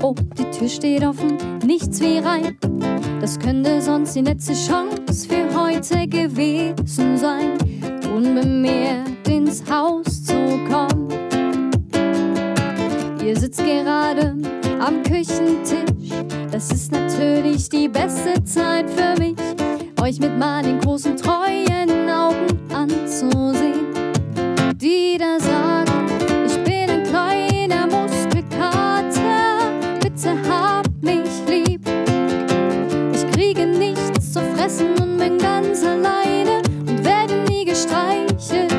Tür steht offen, nichts wie rein. Das könnte sonst die letzte Chance für heute gewesen sein, unbemerkt ins Haus zu kommen. Ihr sitzt gerade am Küchentisch, das ist natürlich die beste Zeit für mich, euch mit mal den großen treuen ganz alleine und werde nie gestreichelt.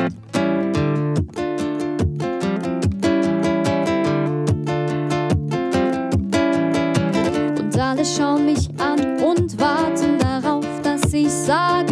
Und alle schauen mich an und warten darauf, dass ich sage,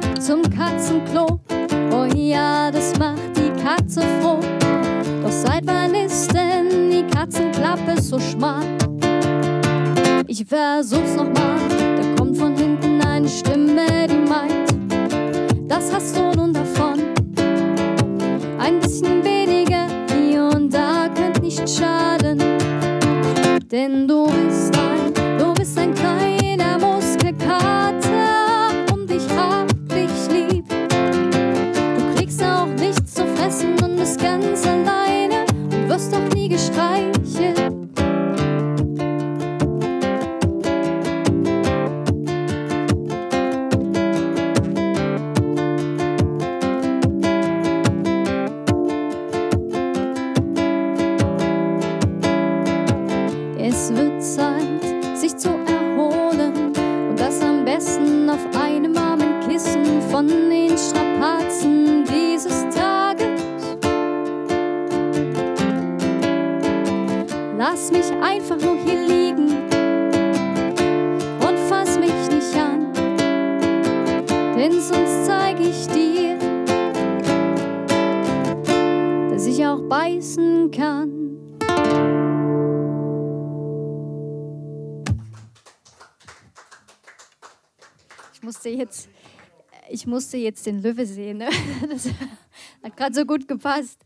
zum Katzenklo. Oh ja, das macht die Katze froh. Doch seit wann ist denn die Katzenklappe so schmal? Ich versuch's nochmal, da kommt von hinten eine Stimme, die meint, das hast du nun davon. Ein bisschen weniger hier und da könnte nicht schaden, denn du besten auf einem warmen Kissen von den Strapazen dieses Tages. Lass mich einfach nur hier liegen und fass mich nicht an, denn sonst zeig ich dir, dass ich auch beißen kann. Ich musste jetzt, ich musste jetzt den Löwe sehen. Ne? Das hat gerade so gut gepasst.